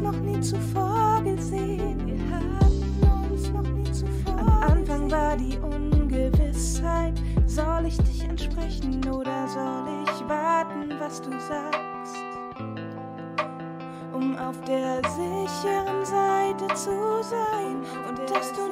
noch nie zuvor gesehen. Wir hatten uns noch nie zuvor. Am Anfang gesehen. war die Ungewissheit. Soll ich dich ansprechen oder soll ich warten, was du sagst? Um auf der sicheren Seite zu sein und dass du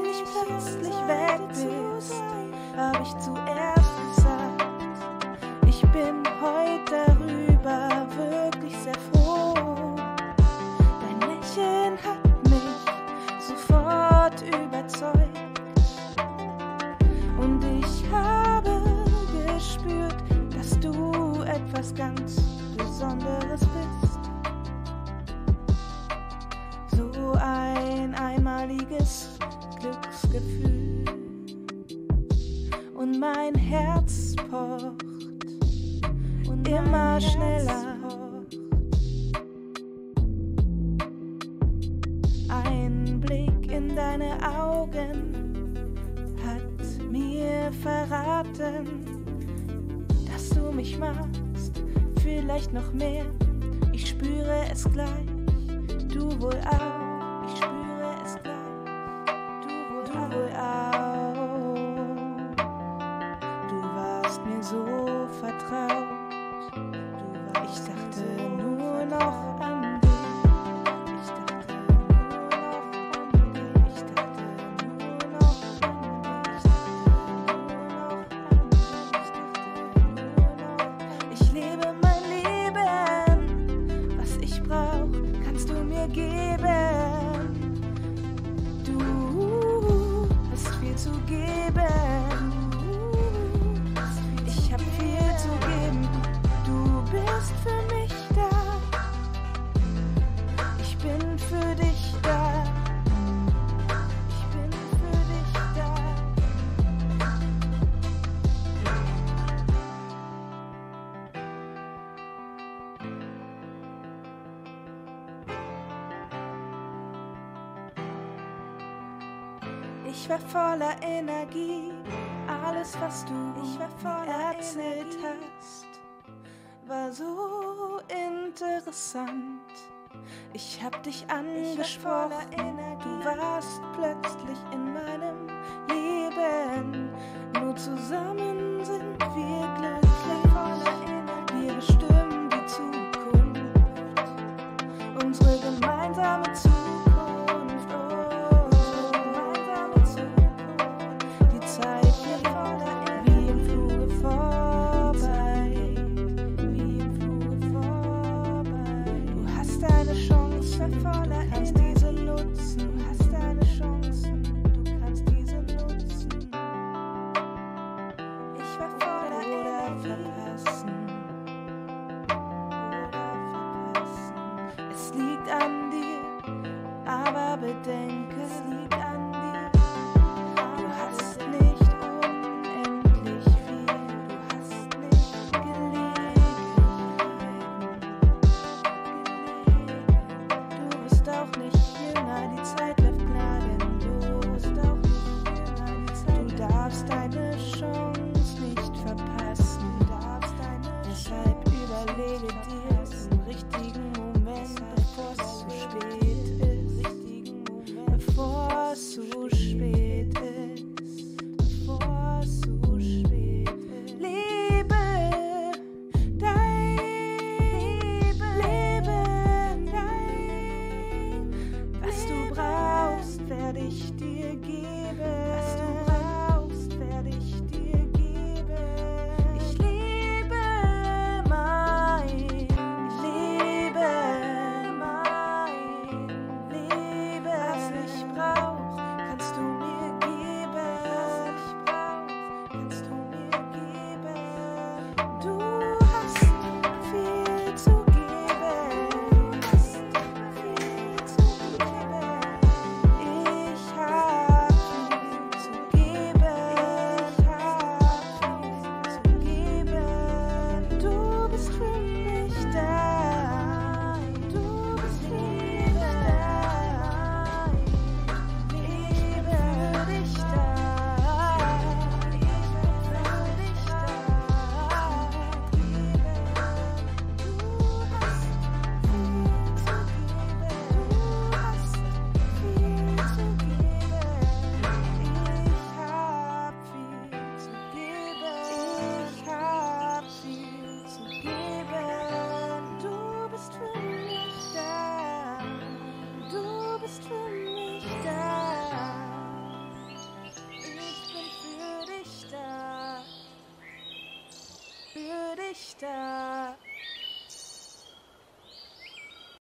etwas ganz Besonderes bist. So ein einmaliges Glücksgefühl. Und mein Herz pocht und immer schneller. Ein Blick in deine Augen hat mir verraten, dass du mich magst, vielleicht noch mehr. Ich spüre es gleich, du wohl auch. Zu geben. Ich hab viel zu geben. Du bist für mich Ich war voller Energie, alles was du ich war voller erzählt Energie. hast, war so interessant. Ich hab dich angesprochen, du warst plötzlich in meinem Leben. Nur zusammen sind wir glücklich, Ich war voller in diese Nutzen. Du hast deine Chancen, du kannst diese nutzen. Ich war voller oder verlassen. Es liegt an dir, aber bedenke es nicht.